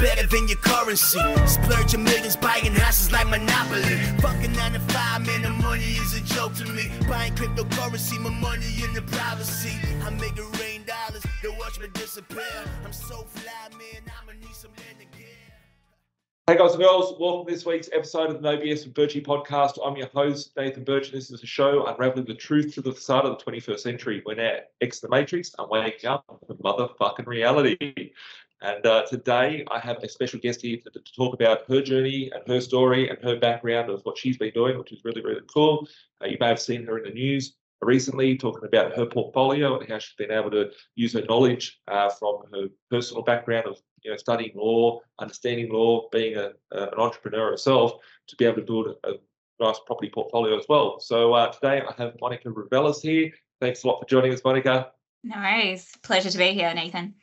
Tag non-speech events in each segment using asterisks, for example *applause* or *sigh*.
better than your currency. Splurging millions, buying houses like Monopoly. Fucking nine to five, man, the money is a joke to me. Buying cryptocurrency, my money in the privacy. I make it rain dollars, they watch me disappear. I'm so fly, man, I'ma need some land again. Hey guys and girls, welcome to this week's episode of the No BS with Birchy podcast. I'm your host, Nathan Birch, and this is a show unraveling the truth to the facade of the 21st century. We're now ex the Matrix and waking up to motherfucking reality. And uh, today I have a special guest here to, to, talk about her journey and her story and her background of what she's been doing, which is really, really cool. Uh, you may have seen her in the news recently talking about her portfolio and how she's been able to use her knowledge uh, from her personal background of you know, studying law, understanding law, being a, an entrepreneur herself, to be able to build a, nice property portfolio as well. So uh, today I have Monica Rouvellas here. Thanks a lot for joining us, Monica. No worries. Pleasure to be here, Nathan.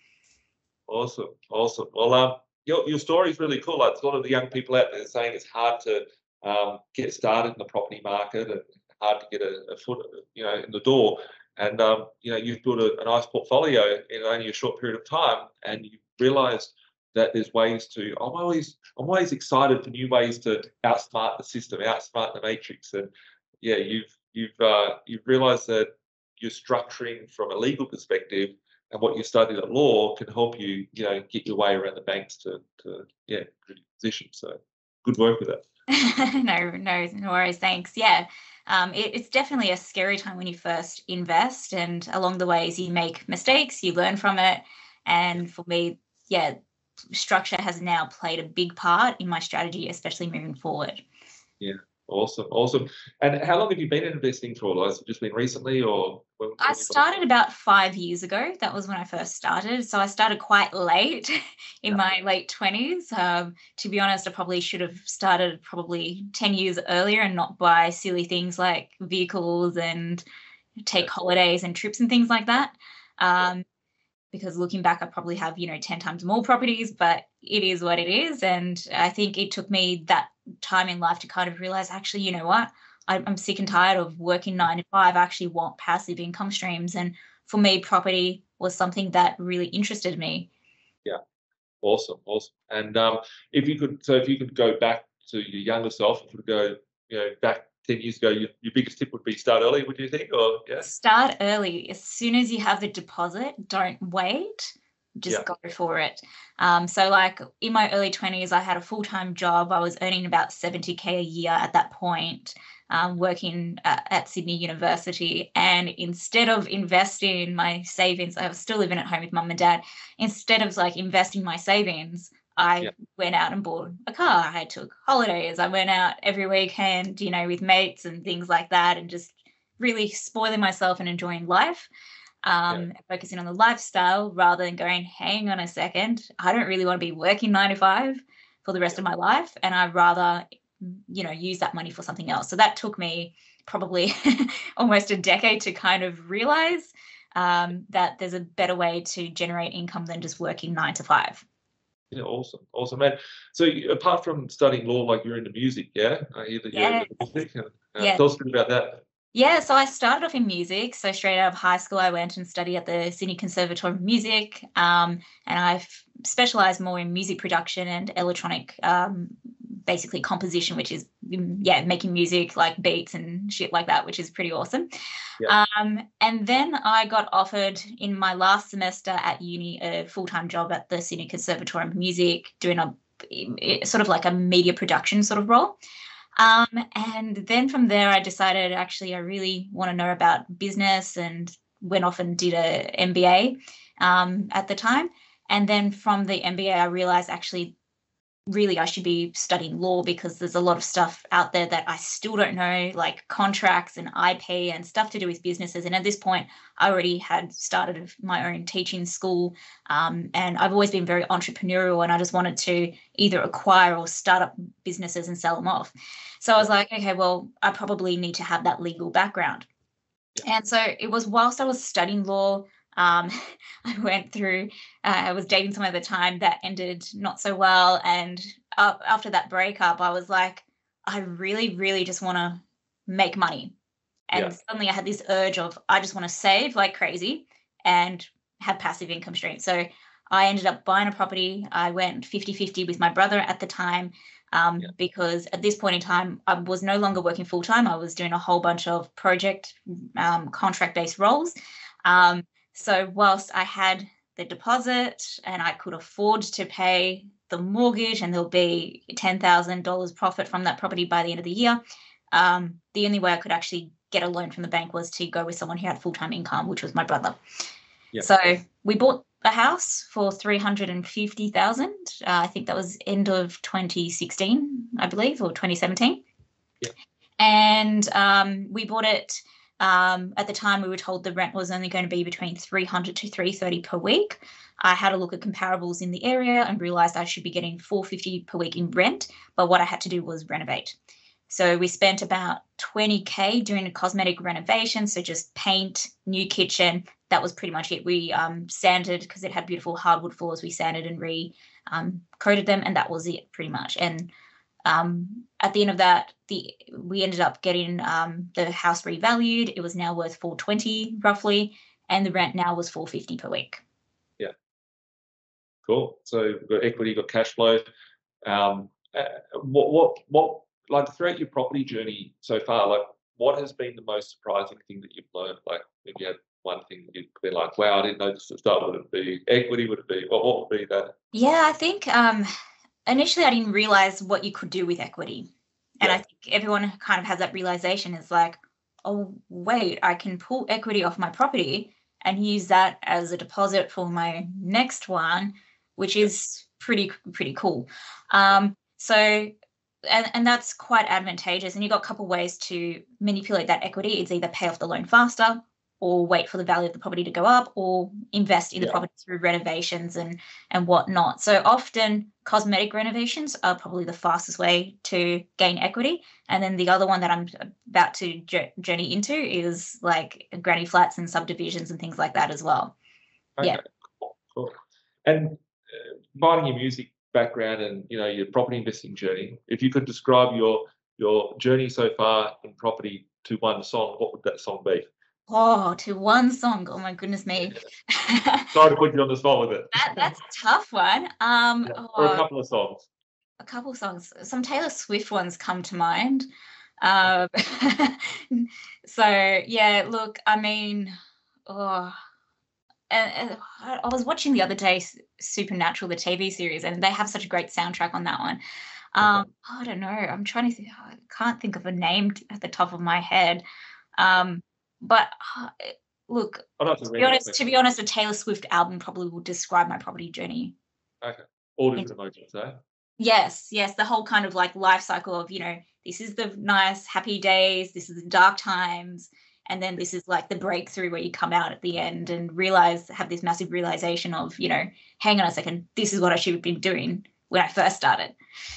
Awesome, awesome. Well, um, your your story is really cool. Like a lot of the young people out there saying it's hard to um, get started in the property market and hard to get a, a foot, you know, in the door. And um, you know, you've built a, a nice portfolio in only a short period of time, and you realised that there's ways to. I'm always I'm always excited for new ways to outsmart the system, outsmart the matrix, and yeah, you've you've uh, you've realised that you're structuring from a legal perspective and what you studied at law can help you, you know, get your way around the banks to, to yeah, good position. So good work with that. no, *laughs* no, no worries. Thanks. Yeah. Um, it, it's definitely a scary time when you first invest, and along the ways you make mistakes, you learn from it. And for me, yeah, structure has now played a big part in my strategy, especially moving forward. Yeah, awesome, awesome. And how long have you been investing for? Has it just been recently, or? When, when I started about five years ago. That was when I first started. So I started quite late *laughs* in yeah. my late twenties. Um, to be honest, I probably should have started probably ten years earlier and not buy silly things like vehicles and take yeah. holidays and trips and things like that. Um, because looking back, I probably have, you know, 10 times more properties, but it is what it is. And I think it took me that time in life to kind of realize actually, you know what? I'm sick and tired of working nine to five. I actually want passive income streams. And for me, property was something that really interested me. Yeah. Awesome. Awesome. And um, if you could, so if you could go back to your younger self, if you could go, you know, back 10 years ago, your, your biggest tip would be start early, would you think? Or yeah? Start early. As soon as you have the deposit, don't wait. Just yeah. go for it. Um, so, like in my early 20s, I had a full time job. I was earning about 70K a year at that point, um, working at, at Sydney University. And instead of investing in my savings, I was still living at home with mum and dad. Instead of like investing my savings, I yeah. went out and bought a car. I took holidays. I went out every weekend, you know, with mates and things like that, and just really spoiling myself and enjoying life. Um, yeah. focusing on the lifestyle rather than going, hang on a second, I don't really want to be working nine to five for the rest of my life. And I'd rather, you know, use that money for something else. So that took me probably *laughs* almost a decade to kind of realize um, that there's a better way to generate income than just working nine to five. Yeah, awesome, awesome, man. So apart from studying law, like you're into music, yeah? Uh, either yeah. music. Uh, yeah. Tell us a bit about that. Yeah, so I started off in music. So straight out of high school, I went and studied at the Sydney Conservatoire of Music, um, and I've specialised more in music production and electronic um, basically composition, which is mm, yeah, making music like beats and shit like that, which is pretty awesome. Yeah. Um, and then I got offered in my last semester at uni a full time job at the Sydney Conservatoire of Music, doing a sort of like a media production sort of role. Um, and then from there, I decided actually I really want to know about business and went off and did a MBA um, at the time. And then from the MBA, I realized actually really I should be studying law because there's a lot of stuff out there that I still don't know, like contracts and IP and stuff to do with businesses. And at this point, I already had started my own teaching school, um, and I've always been very entrepreneurial, and I just wanted to either acquire or start up businesses and sell them off. So I was like, okay, well, I probably need to have that legal background. And so it was whilst I was studying law um, *laughs* I went through, uh, I was dating someone at the time that ended not so well. And uh, after that breakup, I was like, I really, really just want to make money. And yeah. suddenly I had this urge of, I just want to save like crazy and have passive income stream. So I ended up buying a property. I went 50 50 with my brother at the time um, yeah. because at this point in time, I was no longer working full time. I was doing a whole bunch of project um, contract based roles. Um, so, whilst I had the deposit and I could afford to pay the mortgage and there'll be $10,000 profit from that property by the end of the year, um, the only way I could actually get a loan from the bank was to go with someone who had full time income, which was my brother. Yeah. So we bought a house for 350,000. Uh, I think that was end of 2016, I believe, or 2017. Yeah. And um, we bought it. Um, at the time, we were told the rent was only going to be between 300 to 330 per week. I had a look at comparables in the area and realized I should be getting 450 per week in rent, but what I had to do was renovate. So we spent about 20k doing a cosmetic renovation, so just paint, new kitchen. That was pretty much it. We um, sanded because it had beautiful hardwood floors. We sanded and re um, coated them, and that was it pretty much. And um, at the end of that, the we ended up getting um, the house revalued. It was now worth 420 roughly, and the rent now was 450 per week. Yeah. Cool. So we've got equity, got cash flow. Um, uh, what what what like throughout your property journey so far, like what has been the most surprising thing that you've learned? Like if you had one thing you'd be like, wow, I didn't know this at the start. Would it be equity? Would it be what? What would be that? Yeah, I think um, initially I didn't realize what you could do with equity, and yeah. I think everyone kind of has that realization. Is like, oh wait, I can pull equity off my property and use that as a deposit for my next one, which is pretty pretty cool. Um, so and, and that's quite advantageous. And you've got a couple ways to manipulate that equity. It's either pay off the loan faster or wait for the value of the property to go up or invest in yeah. the property through renovations and and whatnot. So often cosmetic renovations are probably the fastest way to gain equity. And then the other one that I'm about to journey into is like granny flats and subdivisions and things like that as well. Okay. Yeah. Cool. cool. And uh, buying your music background and you know your property investing journey. If you could describe your your journey so far in property to one song, what would that song be? Oh, to one song. Oh my goodness me. Sorry to put you on the spot with it. *laughs* That, that's a tough one. Um, yeah, or a oh, couple of songs. A couple of songs. Some Taylor Swift ones come to mind. Um, *laughs* so yeah, look, I mean, oh, and, and, I was watching the other day Supernatural, the TV series, and they have such a great soundtrack on that one. Um, I don't know. I'm trying to. Think, I can't think of a name at the top of my head. Um, but uh, look, to be honest, to be honest, a Taylor Swift album probably will describe my property journey. Okay, all different emotions, eh? Yes, yes, the whole kind of like life cycle of you know, this is the nice happy days, this is the dark times, and then this is like the breakthrough where you come out at the end and realize have this massive realization of you know hang on a second this is what i should have been doing when i first started.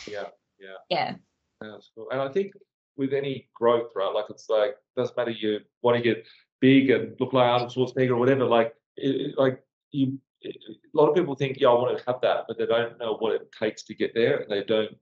Yeah. Yeah. Yeah that's cool. And i think with any growth right like it's like doesn't matter you want to get big and look like arnold schwarzenegger or whatever like it, like you a lot of people think yeah i want to have that but they don't know what it takes to get there and they don't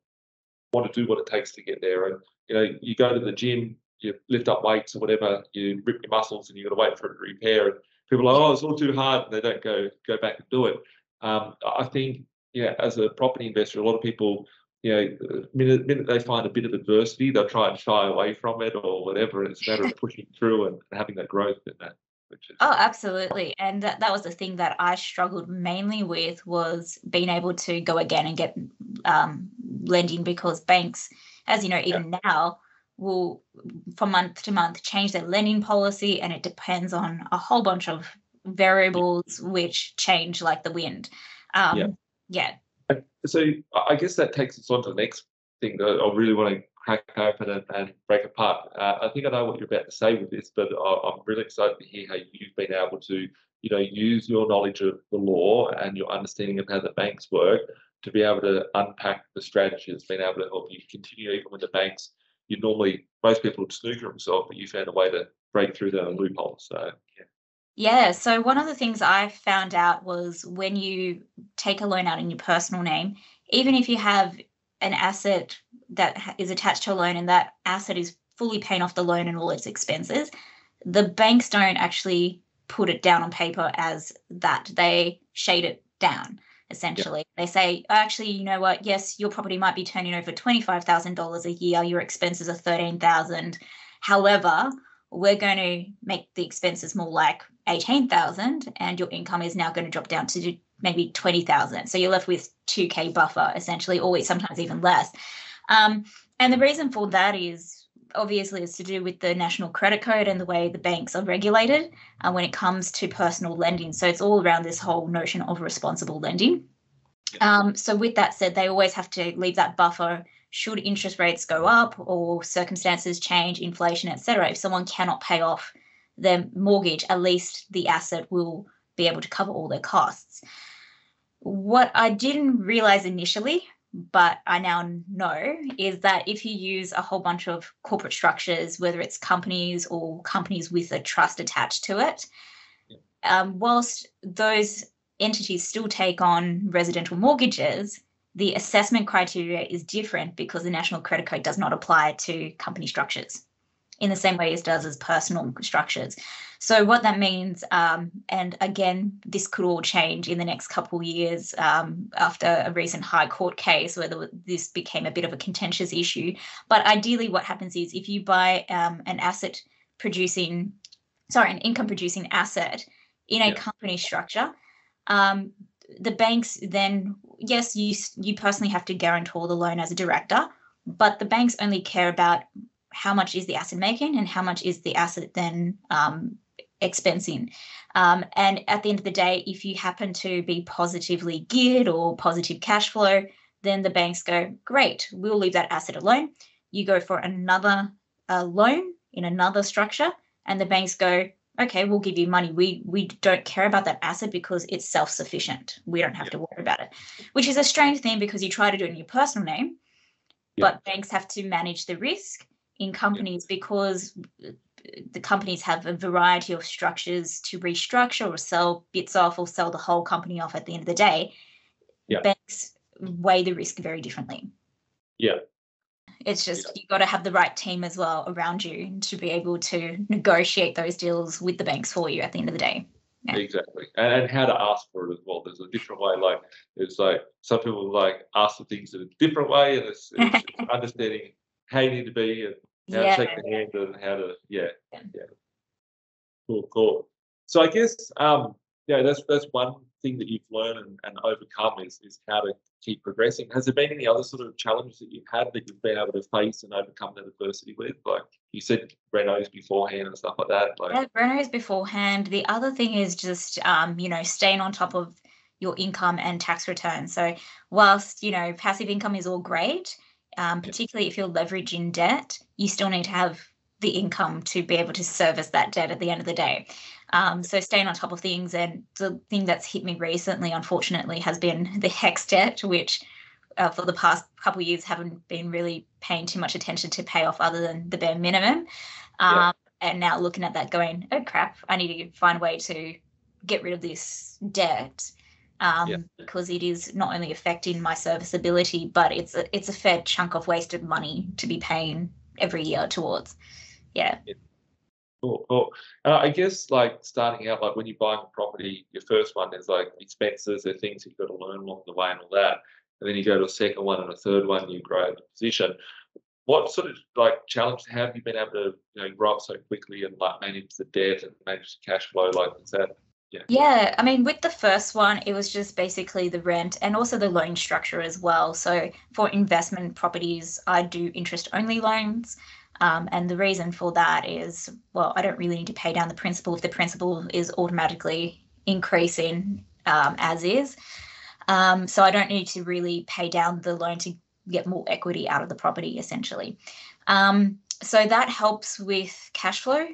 want to do what it takes to get there and you know you go to the gym you lift up weights or whatever, you rip your muscles and you've got to wait for it to repair. And people are like, oh, it's all too hard. And they don't go go back and do it. Um, I think, yeah, as a property investor, a lot of people, you know, the minute, minute they find a bit of adversity, they'll try and shy away from it or whatever. It's a matter of pushing *laughs* through and having that growth in that. Is- oh, absolutely. And that, that was the thing that I struggled mainly with was being able to go again and get um, lending because banks, as you know, even yeah. now, will from month to month change their lending policy and it depends on a whole bunch of variables which change like the wind um, yeah. yeah so i guess that takes us on to the next thing that i really want to crack open and, and break apart uh, i think i know what you're about to say with this but i'm really excited to hear how you've been able to you know use your knowledge of the law and your understanding of how the banks work to be able to unpack the strategies being able to help you continue even with the banks you normally most people would snooker themselves, but you found a way to break through the loophole. So yeah. Yeah. So one of the things I found out was when you take a loan out in your personal name, even if you have an asset that is attached to a loan and that asset is fully paying off the loan and all its expenses, the banks don't actually put it down on paper as that. They shade it down essentially. They say, oh, actually, you know what? Yes, your property might be turning over $25,000 a year. Your expenses are 13,000. However, we're going to make the expenses more like 18,000 and your income is now going to drop down to maybe 20,000. So you're left with 2k buffer essentially or sometimes even less. Um, and the reason for that is obviously it's to do with the national credit code and the way the banks are regulated uh, when it comes to personal lending. So it's all around this whole notion of responsible lending. Um, so with that said, they always have to leave that buffer should interest rates go up or circumstances change, inflation, etc. If someone cannot pay off their mortgage, at least the asset will be able to cover all their costs. What I didn't realize initially but I now know is that if you use a whole bunch of corporate structures, whether it's companies or companies with a trust attached to it, um, whilst those entities still take on residential mortgages, the assessment criteria is different because the National Credit Code does not apply to company structures in the same way as does as personal structures. So what that means, um, and again, this could all change in the next couple of years um, after a recent High Court case where this became a bit of a contentious issue. But ideally, what happens is if you buy um, an asset producing, sorry, an income producing asset in a yeah. company structure, um, the banks then, yes, you you personally have to guarantor the loan as a director, but the banks only care about how much is the asset making and how much is the asset then um, expensing. Um, and at the end of the day, if you happen to be positively geared or positive cash flow, then the banks go, great, we'll leave that asset alone. You go for another uh, loan in another structure, and the banks go, okay, we'll give you money. We we don't care about that asset because it's self sufficient. We don't have yeah. to worry about it, which is a strange thing because you try to do it in your personal name, yeah. but banks have to manage the risk in companies yeah. because uh, the companies have a variety of structures to restructure or sell bits off or sell the whole company off at the end of the day. Yeah. Banks weigh the risk very differently. Yeah. It's just yeah. you've got to have the right team as well around you to be able to negotiate those deals with the banks for you at the end of the day. Yeah. Exactly. And, and how to ask for it as well. There's a different way. Like it's like some people like ask for things in a different way and it's, it's *laughs* understanding how you need to be and how yeah. to take the hand and how to yeah, yeah. Yeah. Cool, cool. So I guess um yeah, that's that's one thing that you've learned and, and overcome is is how to keep progressing. Has there been any other sort of challenges that you've had that you've been able to face and overcome that adversity with? Like you said, renos beforehand and stuff like that. Like yeah, renos beforehand. The other thing is just um, you know, staying on top of your income and tax returns. So whilst you know passive income is all great, um, particularly if you're leveraging debt, you still need to have the income to be able to service that debt at the end of the day. Um, so staying on top of things, and the thing that's hit me recently, unfortunately, has been the HECS debt, which uh, for the past couple of years haven't been really paying too much attention to pay off other than the bare minimum. Um, yeah. And now looking at that, going, oh crap, I need to find a way to get rid of this debt um, yeah. because it is not only affecting my serviceability, but it's a, it's a fair chunk of wasted money to be paying every year towards. Yeah. yeah. Cool, cool. I guess like starting out, like when you're buying a property, your first one is like expenses, there things you've got to learn along the way and all that. And then you go to a second one and a third one, you grow the position. What sort of like challenge have you been able to you know grow up so quickly and like manage the debt and manage the cash flow? Like is that yeah. yeah, I mean, with the first one, it was just basically the rent and also the loan structure as well. So for investment properties, I do interest only loans. Um, and the reason for that is, well, I don't really need to pay down the principal if the principal is automatically increasing um, as is. Um, so I don't need to really pay down the loan to get more equity out of the property, essentially. Um, so that helps with cash flow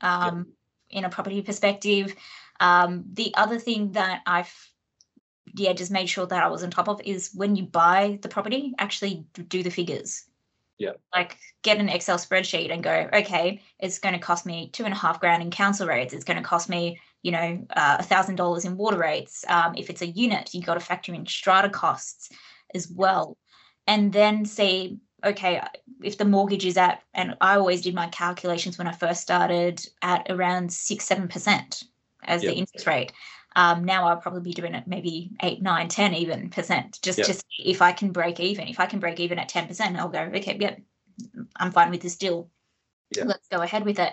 um, in a property perspective. Um, the other thing that I've yeah just made sure that I was on top of is when you buy the property, actually do the figures. Yeah. Like get an Excel spreadsheet and go, okay, it's going to cost me two and a half grand in council rates. It's going to cost me, you know, uh, a thousand dollars in water rates. Um, if it's a unit, you've got to factor in strata costs as well, and then see, okay, if the mortgage is at, and I always did my calculations when I first started at around six seven percent as yep. the interest rate. Um, now I'll probably be doing it maybe eight, nine, 10 even percent, just Yeah. to see if I can break even. If I can break even at 10%, I'll go, okay, yep, I'm fine with this deal. Yeah. Let's go ahead with it.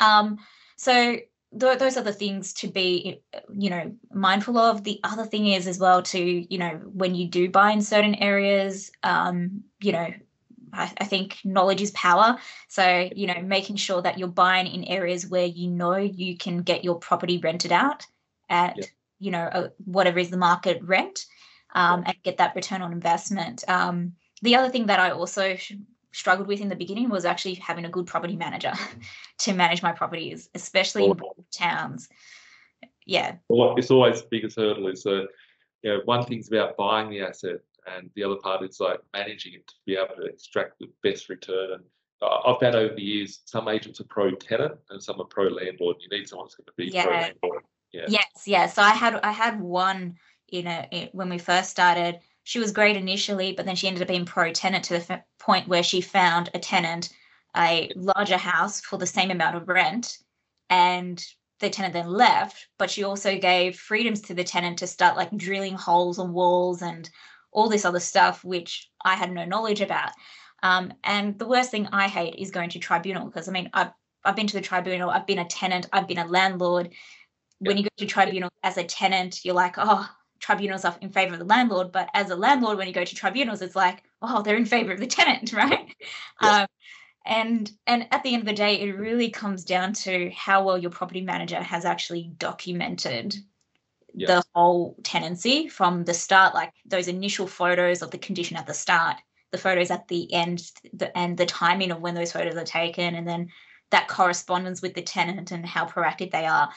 Um, so th- those are the things to be, you know, mindful of. The other thing is as well to, you know, when you do buy in certain areas, um, you know, I, I think knowledge is power. So, you know, making sure that you're buying in areas where you know you can get your property rented out at, Yeah. you know, uh, whatever is the market rent um, and get that return on investment. Um, the other thing that I also sh- struggled with in the beginning was actually having a good property manager *laughs* to manage my properties, especially in towns. Yeah, Well, it's always the biggest hurdle is uh, you know one thing's about buying the asset and the other part is like managing it to be able to extract the best return. And I've found over the years some agents are pro tenant and some are pro landlord you need someone who's going to be pro landlord yeah Yes, yeah. So I had I had one, you know, when we first started. She was great initially, but then she ended up being pro tenant to the f- point where she found a tenant a larger house for the same amount of rent, and the tenant then left. But she also gave freedoms to the tenant to start like drilling holes on walls and all this other stuff, which I had no knowledge about. Um, and the worst thing I hate is going to tribunal because I mean I've I've been to the tribunal, I've been a tenant, I've been a landlord when you go to tribunal as a tenant, you're like, oh, tribunals are in favor of the landlord. But as a landlord, when you go to tribunals, it's like, oh, they're in favor of the tenant, *laughs* right? Yeah. Um, and and at the end of the day, it really comes down to how well your property manager has actually documented Yeah. the whole tenancy from the start, like those initial photos of the condition at the start, the photos at the end, the, and the timing of when those photos are taken, and then that correspondence with the tenant and how proactive they are.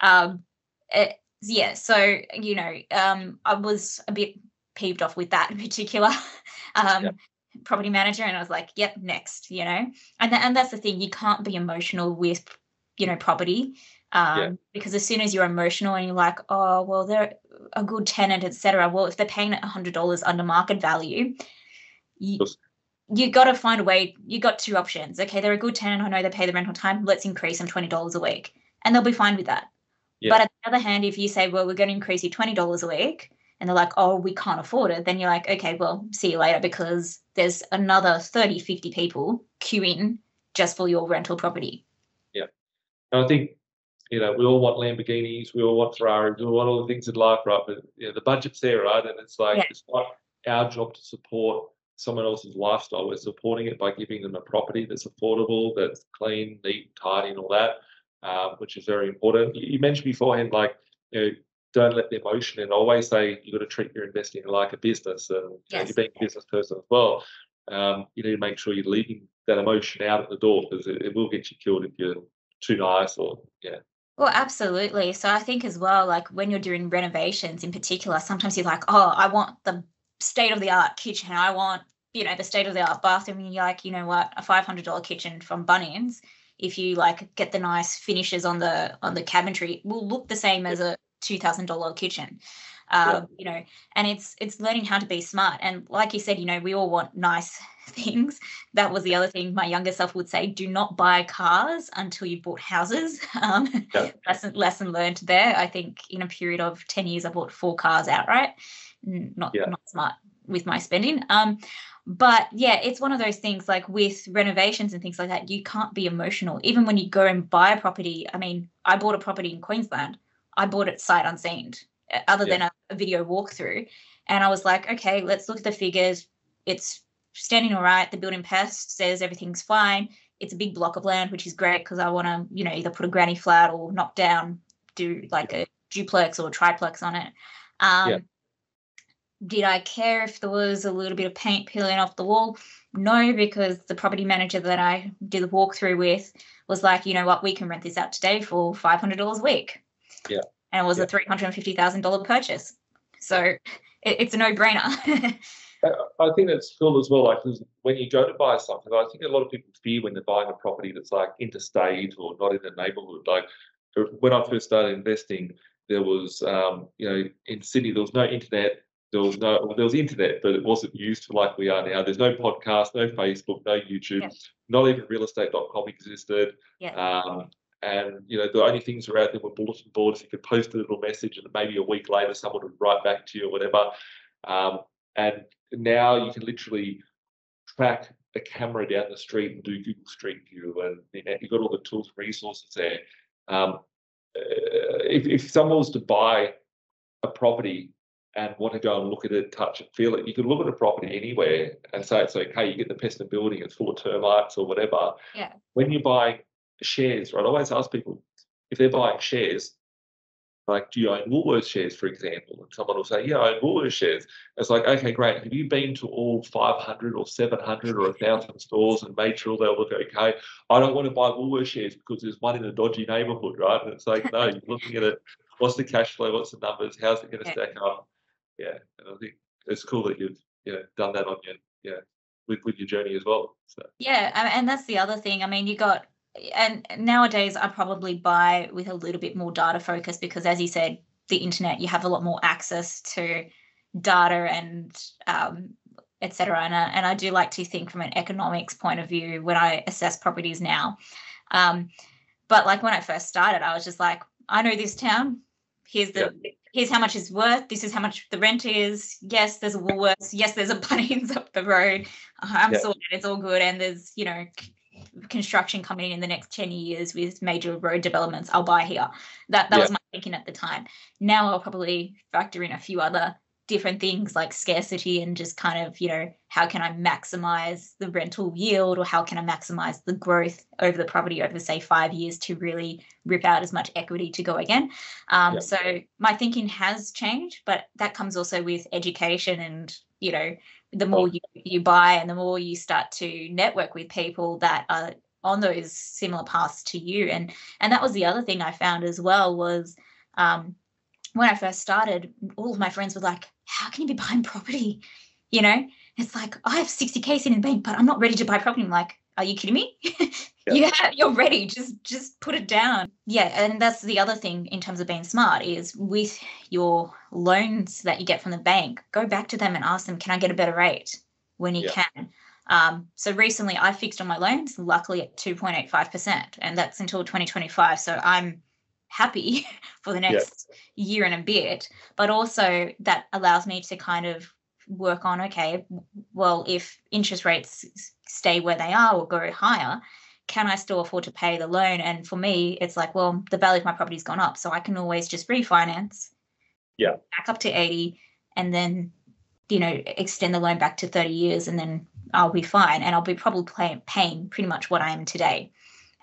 Um, it, yeah, so you know, um, I was a bit peeved off with that in *laughs* particular um, Yeah. property manager, and I was like, "Yep, next," you know, and tha- and that's the thing, you can't be emotional with, you know, property. Um, Yeah. because as soon as you're emotional and you're like, oh well, they're a good tenant, etc. Well, if they're paying a hundred dollars under market value, you, you got to find a way. You got two options. Okay, they're a good tenant. I know they pay the rental time. Let's increase them twenty dollars a week, and they'll be fine with that. Yeah. But on the other hand, if you say, well, we're going to increase you twenty dollars a week, and they're like, oh, we can't afford it, then you're like, okay, well, see you later because there's another 30, 50 people queuing just for your rental property. Yeah. and I think you know we all want Lamborghinis we all want Ferraris we all want all the things in life right but you know the budget's there right and it's like Yeah. it's not our job to support someone else's lifestyle we're supporting it by giving them a property that's affordable that's clean neat tidy and all that um, which is very important. You, you mentioned beforehand, like, you know, don't let the emotion in. I always say you've got to treat your investing like a business, and you know, you're being a business person as well. Um, you need to make sure you're leaving that emotion out at the door because it, it will get you killed if you're too nice or yeah. Well, absolutely. So I think as well, like when you're doing renovations in particular, sometimes you're like, oh, I want the state of the art kitchen. I want, you know, the state of the art bathroom. And you're like, you know what, a five hundred dollar kitchen from Bunnings, if you like get the nice finishes on the on the cabinetry, will look the same as a two thousand dollar kitchen. Um, you know, and it's it's learning how to be smart. And like you said, you know, we all want nice *laughs* things. That was the other thing my younger self would say: do not buy cars until you've bought houses. *laughs* Um, Yeah. lesson lesson learned there. I think in a period of ten years, I bought four cars outright. Not Yeah. not smart with my spending. Um, but yeah, it's one of those things like with renovations and things like that. You can't be emotional, even when you go and buy a property. I mean, I bought a property in Queensland. I bought it sight unseen, uh, other Yeah. than a, a video walkthrough, and I was like, okay, let's look at the figures. It's standing all right. The building pest says everything's fine. It's a big block of land, which is great because I want to, you know, either put a granny flat or knock down, do like a duplex or a triplex on it. Um, Yeah. Did I care if there was a little bit of paint peeling off the wall? No, because the property manager that I did the walkthrough with was like, you know what, we can rent this out today for five hundred dollars a week. Yeah. And it was Yeah. a three hundred and fifty thousand dollar purchase. So it, it's a no brainer. *laughs* I think that's cool as well. Like when you go to buy something, I think a lot of people fear when they're buying a property that's like interstate or not in the neighborhood. Like when I first started investing, there was, um, you know, in Sydney there was no internet. There was no, there was internet, but it wasn't used like we are now. There's no podcast, no Facebook, no YouTube, Yeah. not even realestate.com existed. yeah. Um, and you know the only things were out there were bulletin boards. You could post a little message, and maybe a week later someone would write back to you or whatever. Um, and now you can literally track a camera down the street and do Google Street View, and you know, you've got all the tools and resources there. Um, uh, if, if someone was to buy a property and want to go and look at it, touch it, feel it, you can look at a property anywhere and say it's okay. You get the pest in building, it's full of termites or whatever. Yeah. When you buy shares, right? I always ask people if they're buying shares, like, do you own Woolworths shares, for example? And someone will say, yeah, I own Woolworths shares. It's like, okay, great. Have you been to all 500 or 700 or 1,000 stores and made sure they look okay? I don't want to buy Woolworths shares because there's one in a dodgy neighborhood, right? And it's like, no, you're looking at it. What's the cash flow? What's the numbers? How's it going to Yeah. stack up? Yeah. And I think it's cool that you've you know, done that on your, yeah, with, with your journey as well. So, Yeah, and that's the other thing. I mean, you got, and nowadays I probably buy with a little bit more data focus because, as you said, the internet, you have a lot more access to data and um, etc. And, I- and I do like to think from an economics point of view when I assess properties now. Um, but like when I first started, I was just like, I know this town. Here's the here's how much it's worth. This is how much the rent is. Yes, there's a Woolworths. Yes, there's a *laughs* Bunnings up the road. Uh, I'm Yeah. sorted. It's all good. And there's you know c- construction coming in the next 10 years with major road developments. I'll buy here. That that Yeah. was my thinking at the time. Now I'll probably factor in a few other different things like scarcity and just kind of you know how can i maximize the rental yield or how can i maximize the growth over the property over say five years to really rip out as much equity to go again? Um, Yeah. so my thinking has changed but that comes also with education and you know the more you, you buy and the more you start to network with people that are on those similar paths to you. And and that was the other thing i found as well was um, when I first started, all of my friends were like, How can you be buying property? You know, it's like, I have 60K sitting in the bank, but I'm not ready to buy property. I'm like, Are you kidding me? *laughs* you have, you're ready. Just just put it down. Yeah. And that's the other thing in terms of being smart is with your loans that you get from the bank, go back to them and ask them, Can I get a better rate when you Yeah. can? Um, so recently I fixed on my loans, luckily at 2.85%, and that's until 2025. So I'm happy *laughs* for the next year and a bit but also that allows me to kind of work on okay well if interest rates stay where they are or go higher can i still afford to pay the loan and for me it's like well the value of my property's gone up so i can always just refinance Yeah. back up to 80 and then you know extend the loan back to 30 years and then i'll be fine and i'll be probably pay, paying pretty much what i am today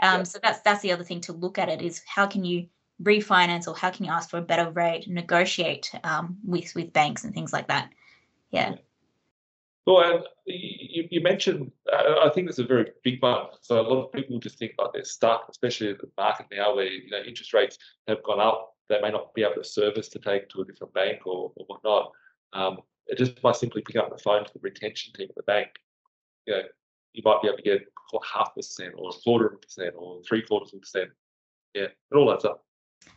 um, Yeah. so that's that's the other thing to look at it is how can you refinance or how can you ask for a better rate negotiate um, with with banks and things like that yeah Well, and you, you mentioned, uh, I think it's a very big one. So a lot of people just think like they're stuck, especially in the market now where you know interest rates have gone up. They may not be able to service to take to a different bank or, or whatnot. Um, it just by simply picking up the phone to the retention team at the bank, you know, you might be able to get half a percent or a quarter of a percent or three quarters of a percent. Yeah, it all adds up.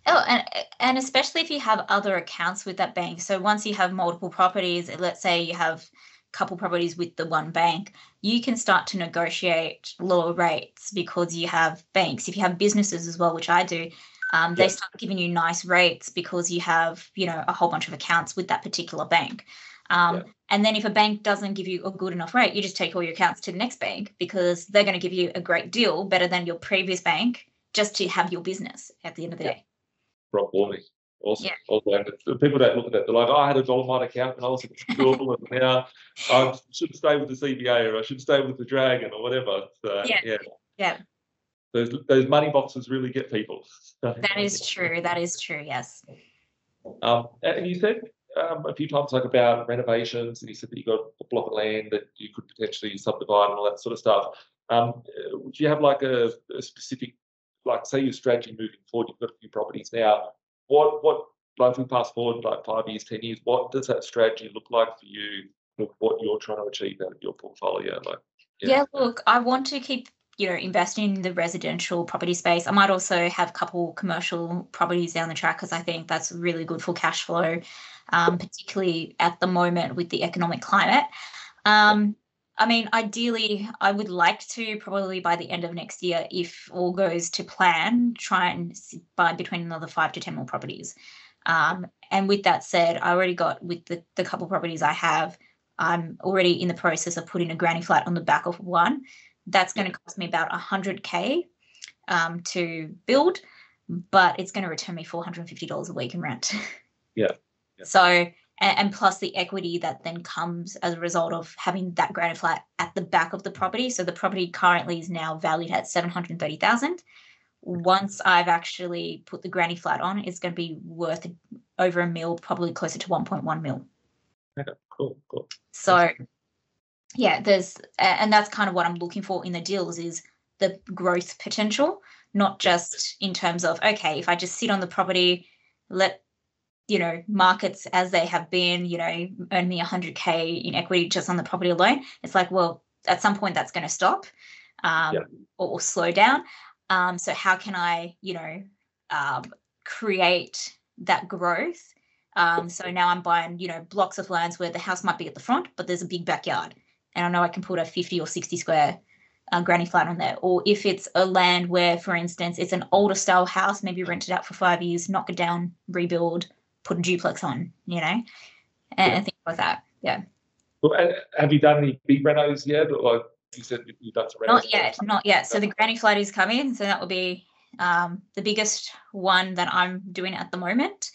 Oh, and and especially if you have other accounts with that bank. So once you have multiple properties, let's say you have a couple properties with the one bank, you can start to negotiate lower rates because you have banks. If you have businesses as well, which I do, um, they start giving you nice rates because you have you know a whole bunch of accounts with that particular bank. Um. And then if a bank doesn't give you a good enough rate, you just take all your accounts to the next bank because they're going to give you a great deal, better than your previous bank, just to have your business at the end of the day. Rob Warney. Awesome. Yeah. Also, and the people don't look at that. They're like, oh, I had a Dollarmite account when I was at school, and now I should stay with the CBA or I should stay with the Dragon or whatever. So, Yeah. yeah. Yeah. Those, those money boxes really get people. That is true. That is true. Yes. Um, and you said um, a few times like about renovations, and you said that you got a block of land that you could potentially subdivide and all that sort of stuff. Um, do you have like a, a specific, like say your strategy moving forward? You've got a few properties now. What what like if we fast forward like five years, ten years, what does that strategy look like for you? With what you're trying to achieve out of your portfolio? Like, Yeah. Look, I want to keep you know investing in the residential property space. I might also have a couple commercial properties down the track because I think that's really good for cash flow, um, particularly at the moment with the economic climate. Um, I mean, ideally, I would like to probably by the end of next year, if all goes to plan, try and buy between another five to 10 more properties. Um, and with that said, I already got with the, the couple properties I have, I'm already in the process of putting a granny flat on the back of one. That's going to cost me about 100K um, to build, but it's going to return me $450 a week in rent. Yeah. *laughs* yeah. So, and, and, plus the equity that then comes as a result of having that granny flat at the back of the property. So the property currently is now valued at 730,000. Once I've actually put the granny flat on, it's going to be worth over a mil, probably closer to 1.1 mil. Okay, cool, cool. So, yeah, there's, and that's kind of what I'm looking for in the deals is the growth potential, not just in terms of, okay, if I just sit on the property, let you know markets as they have been you know earn me 100k in equity just on the property alone it's like well at some point that's going to stop um, yeah. or, or, slow down. Um, so how can i you know um, create that growth? Um, so now i'm buying you know blocks of lands where the house might be at the front but there's a big backyard and i know i can put a 50 or 60 square uh, granny flat on there. Or if it's a land where for instance it's an older style house maybe rented out for five years knock it down rebuild put a duplex on, you know, and, yeah. things like that. Yeah. Well, have you done any big renos yet? Or like you said, you've done some renos? Not yet, not yet. So the granny flat is coming, so that will be um, the biggest one that I'm doing at the moment.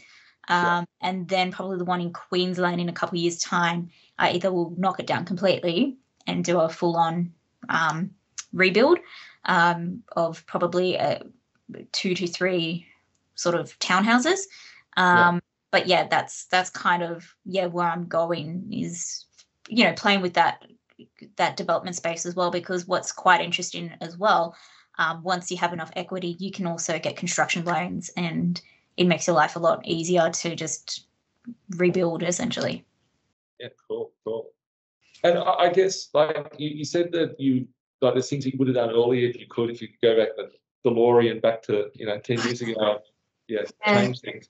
Um, yeah. And then probably the one in Queensland in a couple of years' time, I either will knock it down completely and do a full-on um, rebuild um, of probably a two to three sort of townhouses. Um, but yeah, that's that's kind of yeah where I'm going is you know playing with that that development space as well because what's quite interesting as well um, once you have enough equity you can also get construction loans and it makes your life a lot easier to just rebuild essentially. Yeah cool cool. And i guess like you, you said that you like there's things you would have done earlier if you could if you could go back to the DeLorean back to you know 10 years ago. *laughs* Yeah. change things.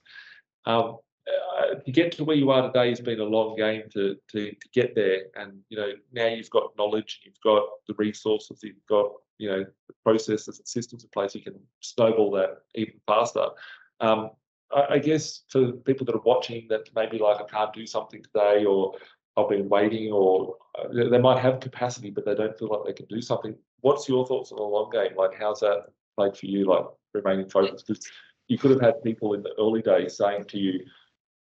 Um, uh, to get to where you are today has been a long game to, to to get there. And you know now you've got knowledge, you've got the resources, you've got you know the processes and systems in place. You can snowball that even faster. Um, I, I, guess for people that are watching that maybe like I can't do something today or I've been waiting or uh, they might have capacity but they don't feel like they can do something. What's your thoughts on the long game? Like how's that played for you? Like remaining focused because you could have had people in the early days saying to you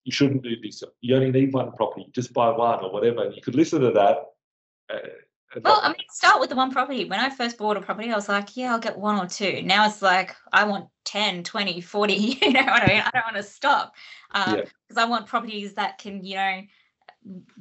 you shouldn't do this. You only need one property. Just buy one or whatever. And you could listen to that. Uh, well, I mean, start with the one property. When I first bought a property, I was like, yeah, I'll get one or two. Now it's like, I want 10, 20, 40. *laughs* You know what I mean? I don't want to stop because um, yeah. I want properties that can, you know,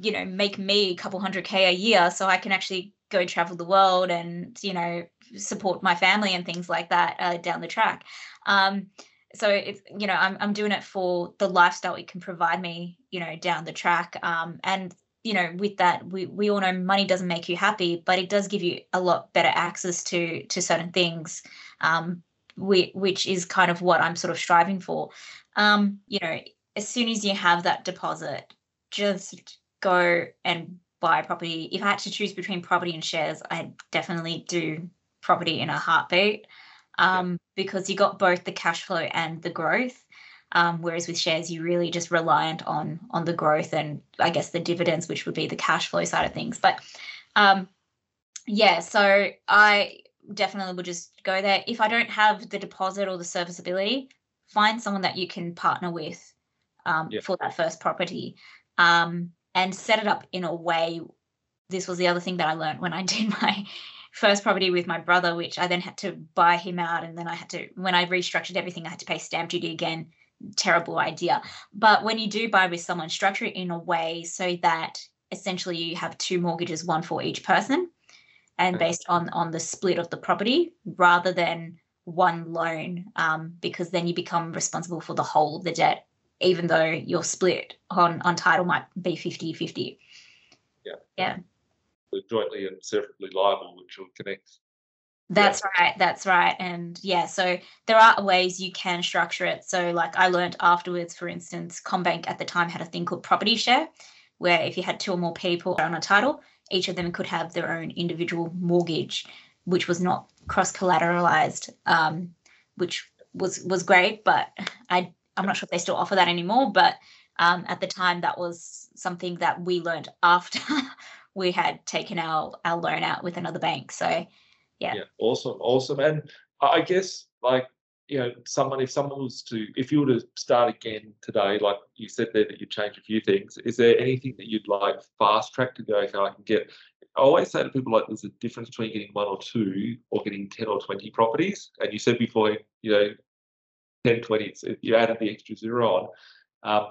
you know, make me a couple hundred K a year so I can actually go travel the world and, you know, support my family and things like that uh, down the track. Um, so it's you know I'm I'm doing it for the lifestyle it can provide me you know down the track. Um and you know with that we we all know money doesn't make you happy but it does give you a lot better access to to certain things um we, which is kind of what I'm sort of striving for. Um you know as soon as you have that deposit just go and buy property. If I had to choose between property and shares I definitely do property in a heartbeat um, yeah. because you got both the cash flow and the growth. Um, whereas with shares, you're really just reliant on on the growth and I guess the dividends, which would be the cash flow side of things. But um, yeah, so I definitely would just go there. If I don't have the deposit or the serviceability, find someone that you can partner with um, yeah. for that first property um, and set it up in a way. This was the other thing that I learned when I *laughs* did my first property with my brother, which I then had to buy him out. And then I had to, when I restructured everything, I had to pay stamp duty again. Terrible idea. But when you do buy with someone, structure it in a way so that essentially you have two mortgages, one for each person, and based on on the split of the property rather than one loan, um, because then you become responsible for the whole of the debt, even though your split on on title might be 50 50. Yeah. Yeah jointly and separately liable, which will connect. That's yeah. right. That's right. And yeah, so there are ways you can structure it. So, like I learned afterwards, for instance, CommBank at the time had a thing called property share, where if you had two or more people on a title, each of them could have their own individual mortgage, which was not cross collateralized, um, which was was great. But I I'm not sure if they still offer that anymore. But um, at the time, that was something that we learned after *laughs* we had taken our our loan out with another bank. So yeah, yeah awesome, awesome, and I guess like you know, someone if someone was to if you were to start again today, like you said there that you'd change a few things, is there anything that you'd like fast track to go? Okay, I can get. I always say to people like there's a difference between getting one or two or getting ten or twenty properties. And you said before, you know, 10, 20, you added the extra zero on. Um,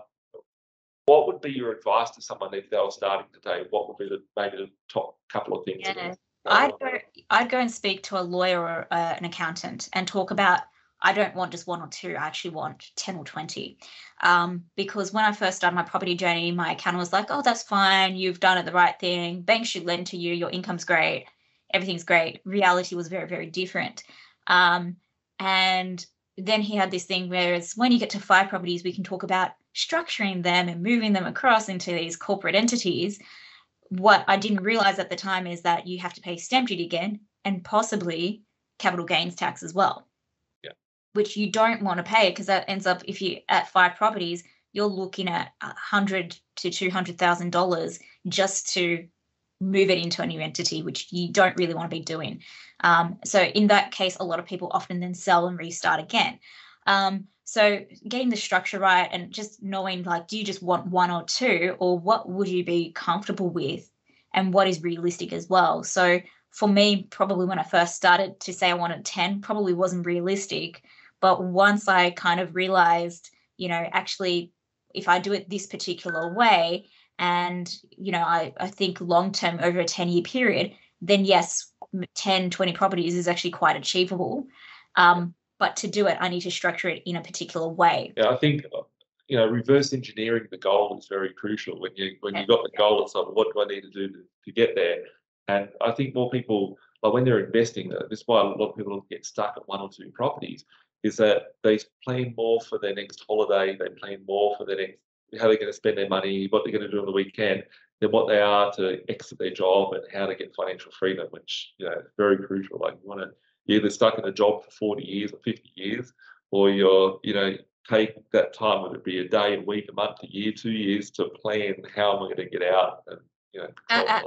what would be your advice to someone if they were starting today? What would be the maybe the top couple of things? Yeah. I'd go, I'd go and speak to a lawyer or uh, an accountant and talk about I don't want just one or two. I actually want 10 or 20. Um, because when I first started my property journey, my accountant was like, oh, that's fine. You've done it the right thing. Banks should lend to you. Your income's great. Everything's great. Reality was very, very different. Um, and then he had this thing whereas when you get to five properties, we can talk about structuring them and moving them across into these corporate entities. What I didn't realize at the time is that you have to pay stamp duty again and possibly capital gains tax as well which you don't want to pay because that ends up if you at five properties you're looking at a hundred to two hundred thousand dollars just to move it into a new entity, which you don't really want to be doing. Um, so in that case, a lot of people often then sell and restart again. Um, so getting the structure right and just knowing like, do you just want one or two, or what would you be comfortable with, and what is realistic as well. So for me, probably when I first started to say I wanted ten, probably wasn't realistic but once I kind of realized, you know, actually, if I do it this particular way, and, you know, I, I think long term over a 10 year period, then yes, 10, 20 properties is actually quite achievable. Um, but to do it, I need to structure it in a particular way. Yeah, I think you know reverse engineering the goal is very crucial when you when you got the goal it's like what do i need to do to, to get there and i think more people like when they're investing this is why a lot of people get stuck at one or two properties is that they plan more for their next holiday, they plan more for their next how they're going to spend their money, what they're going to do on the weekend, than what they are to exit their job and how to get financial freedom, which you know is very crucial. Like you want to you're either stuck in a job for 40 years or 50 years, or you're you know take that time, whether it be a day, a week, a month, a year, two years, to plan how am I going to get out and you know.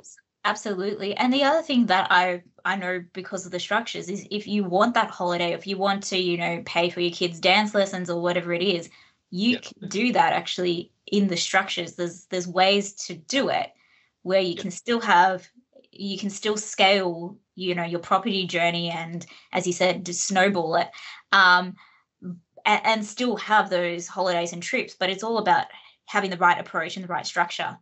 Absolutely. And the other thing that I I know because of the structures is if you want that holiday, if you want to, you know, pay for your kids' dance lessons or whatever it is, you can do that actually in the structures. There's there's ways to do it where you can still have you can still scale, you know, your property journey and as you said, to snowball it. Um and, and still have those holidays and trips, but it's all about having the right approach and the right structure.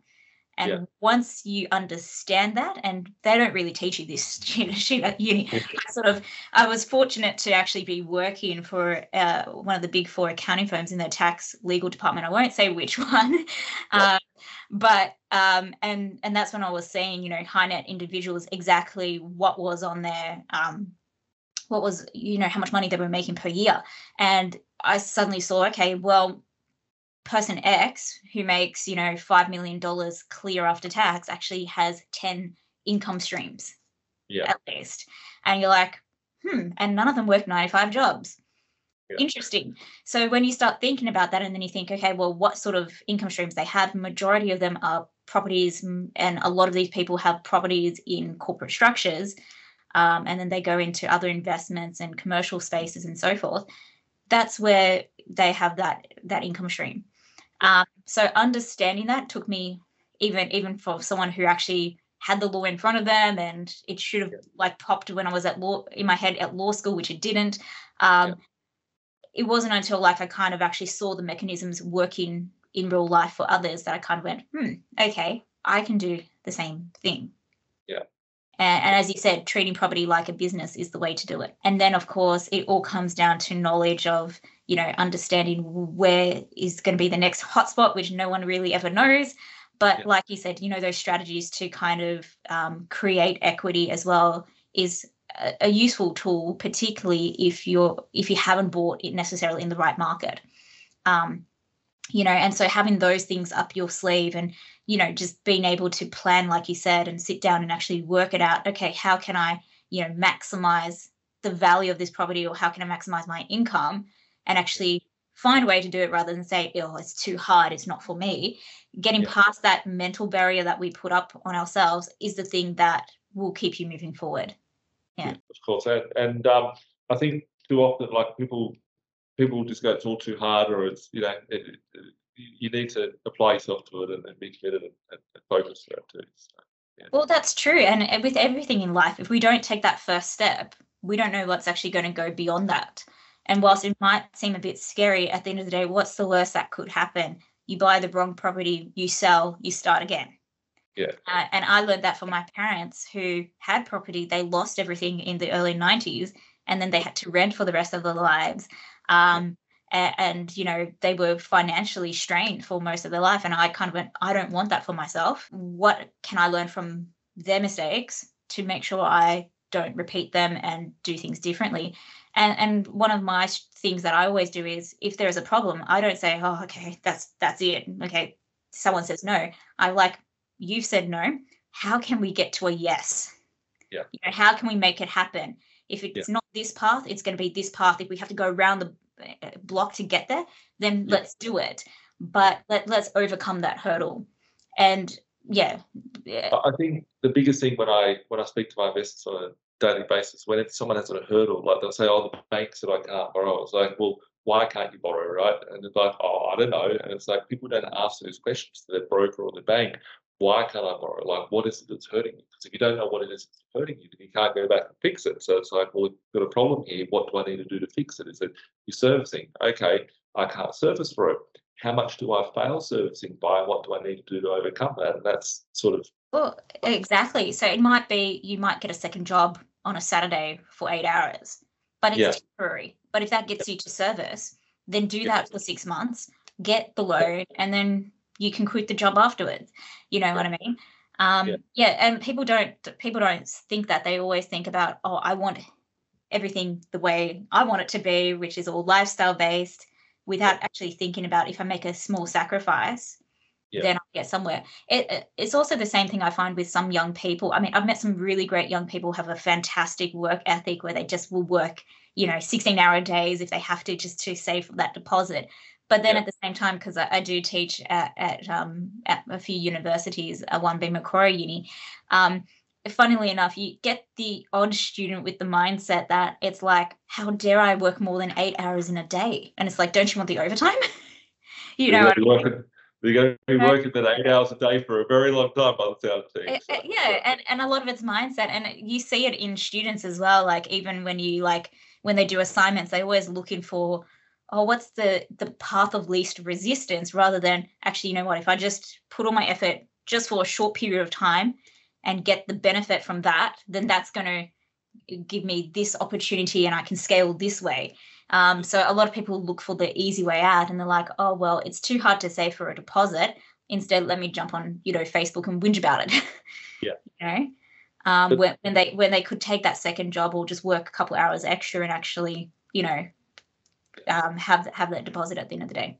And yeah. once you understand that, and they don't really teach you this *laughs* at uni, I *laughs* sort of, I was fortunate to actually be working for uh, one of the big four accounting firms in the tax legal department. I won't say which *laughs* one, yeah. uh, but um, and and that's when I was seeing, you know, high net individuals exactly what was on their um, what was you know how much money they were making per year, and I suddenly saw, okay, well person X who makes, you know, $5 million clear after tax actually has 10 income streams yeah. at least. And you're like, hmm, and none of them work 95 jobs. Yeah. Interesting. So when you start thinking about that and then you think, okay, well, what sort of income streams they have, majority of them are properties and a lot of these people have properties in corporate structures. Um, and then they go into other investments and commercial spaces and so forth. That's where they have that that income stream. Um, so understanding that took me even even for someone who actually had the law in front of them and it should have like popped when I was at law in my head at law school, which it didn't. Um, yeah. It wasn't until like I kind of actually saw the mechanisms working in real life for others that I kind of went, hmm, okay, I can do the same thing. Yeah. And, and, as you said, treating property like a business is the way to do it. And then, of course, it all comes down to knowledge of you know, understanding where is going to be the next hotspot, which no one really ever knows. But yeah. like you said, you know, those strategies to kind of um, create equity as well is a, a, useful tool, particularly if you're if you haven't bought it necessarily in the right market. Um, you know and so having those things up your sleeve and you know just being able to plan like you said and sit down and actually work it out okay how can i you know maximize the value of this property or how can i maximize my income and actually find a way to do it rather than say oh it's too hard it's not for me getting Yeah. past that mental barrier that we put up on ourselves is the thing that will keep you moving forward Yeah. of course. And, and um, I think too often, like people, people just go, it's all too hard, or it's you know, it, it, you need to apply yourself to it and, and be committed and, and, and focus on it too. So, Well, that's true. And uh, with everything in life, if we don't take that first step, we don't know what's actually going to go beyond that. And whilst it might seem a bit scary, at the end of the day, what's the worst that could happen? You buy the wrong property, you sell, you start again. Yeah. Uh, and I learned that from my parents who had property. They lost everything in the early 90s and then they had to rent for the rest of their lives. Um, and, you know, they were financially strained for most of their life. And I kind of went, I don't want that for myself. What can I learn from their mistakes to make sure I don't repeat them and do things differently? And and one of my things that I always do is if there is a problem, I don't say, oh, okay, that's that's it. Okay, someone says no. I like you've said no. How can we get to a yes? Yeah. You know, how can we make it happen? If it's not this path, it's going to be this path. If we have to go around the uh, block to get there, then Yeah. let's do it. But let, let's overcome that hurdle. And yeah, yeah, I think the biggest thing when I when I speak to my investors on a daily basis, when someone has a hurdle, like they'll say, "Oh, the bank said I can't borrow." It's like, well, why can't you borrow, right? And it's like, "Oh, I don't know." And it's like people don't ask those questions to their broker or the bank. Why can't I borrow? Like, what is it that's hurting you? Because if you don't know what it is that's hurting you, then you can't go back and fix it. So it's like, well, we've got a problem here. What do I need to do to fix it? Is it your servicing? Okay, I can't service for it. How much do I fail servicing by? What do I need to do to overcome that? And that's sort of Well, exactly. So it might be you might get a second job on a Saturday for eight hours, but it's Yeah. temporary. But if that gets you to service, then do Yeah. that for six months, get the loan, and then you can quit the job afterwards. You know what I mean? Um, Yeah. yeah. and people don't people don't think that. They always think about, oh, I want everything the way I want it to be, which is all lifestyle based, without actually thinking about if I make a small sacrifice, Yeah. then I'll get somewhere it, it- it's also the same thing I find with some young people. I mean, I've met some really great young people have a fantastic work ethic where they just will work, you know, 16 hour days if they have to just to save for that deposit. But then Yeah. at the same time, because I, I do teach at, at, um, at a few universities, uh, one being Macquarie Uni, um, funnily enough, you get the odd student with the mindset that it's like, how dare I work more than eight hours in a day? And it's like, don't you want the overtime? *laughs* you know, be working, you're going to be working that eight hours a day for a very long time by the sound of things. uh, so, yeah and, and a lot of it's mindset and you see it in students as well like even when you like when they do assignments they're always looking for oh what's the the path of least resistance rather than actually you know what if i just put all my effort just for a short period of time and get the benefit from that then that's going to give me this opportunity and i can scale this way. Um, so a lot of people look for the easy way out and they're like oh well it's too hard to save for a deposit. Instead let me jump on you know facebook and whinge about it. *laughs* Yeah. you know? Um But- when, when they when they could take that second job or just work a couple hours extra and actually you know um have have that deposit at the end of the day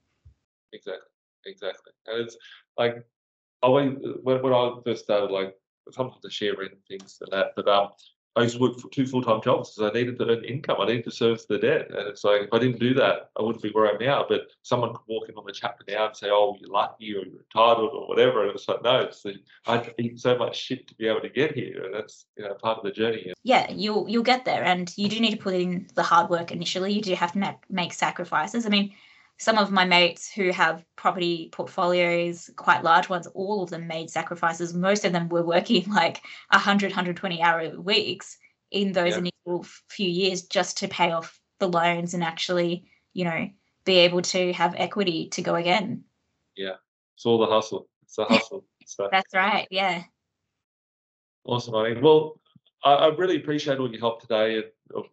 Exactly, exactly. And it's like went when, when I first started, like sometimes share rent things and that, but um, I used to work for two full time jobs because I needed to earn income. I needed to service the debt, and it's like if I didn't do that, I wouldn't be where I am now. But someone could walk in on the chapter now and say, "Oh, you're lucky, or you're entitled, or whatever," and it's like, no, it's the, I had to eat so much shit to be able to get here, and that's you know part of the journey. yeah you'll you'll get there and you do need to put in the hard work initially you do have to ma- make sacrifices i mean some of my mates who have property portfolios quite large ones all of them made sacrifices most of them were working *laughs* like 100 120 hour weeks in those Yeah. initial few years just to pay off the loans and actually you know be able to have equity to go again Yeah. It's all the hustle. It's the *laughs* hustle. So. that's right yeah Awesome. I well, I, I really appreciate all your help today and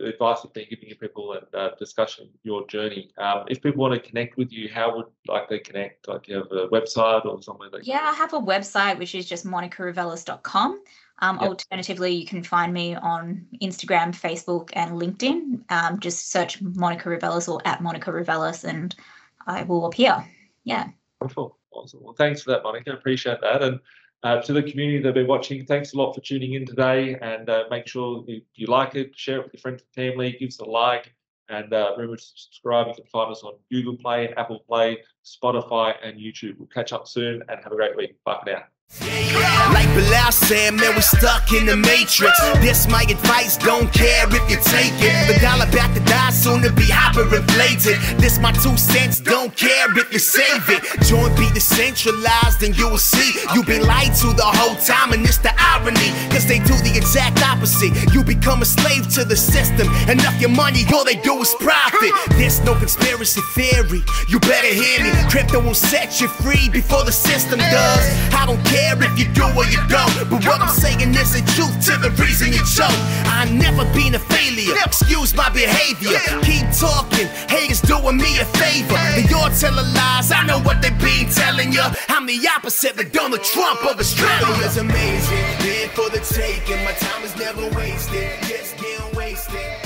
advice you've been giving people and uh, discussion your journey. Um, if people want to connect with you, how would like they connect? Like, do you have a website or somewhere? They Yeah, I have a website which is just monicarouvellas.com. Um, Yep. Alternatively, you can find me on Instagram, Facebook, and LinkedIn. Um, just search Monica Rouvellas or at Monica Rouvellas, and I will appear. yeah. Wonderful. Awesome. Well, thanks for that, Monica. Appreciate that. And uh, to the community that have been watching, thanks a lot for tuning in today. And uh, make sure you, you like it, share it with your friends and family, give us a like. And uh, remember to subscribe. You can find us on Google Play, Apple Play, Spotify, and YouTube. We'll catch up soon and have a great week. Bye for now. Like Bilal said, man, we stuck in the matrix. This my advice, don't care if you take it. The dollar back to die, soon to be hyperinflated. This my two cents, don't care if you save it. Joint be decentralized, and you will see you been lied to the whole time, and it's the irony. Cause they do the exact opposite. You become a slave to the system. Enough your money, all they do is profit. There's no conspiracy theory. You better hear me. Crypto will set you free before the system does. I don't care care if you do or you don't. But what I'm saying is the truth to the reason you choke. I never been a failure. Excuse my behavior. Keep talking. Haters doing me a favor. And you're telling lies. I know what they've been telling you. I'm the opposite of Donald Trump of Australia. It's amazing. Here for the taking. My time is never wasted. Just getting wasted.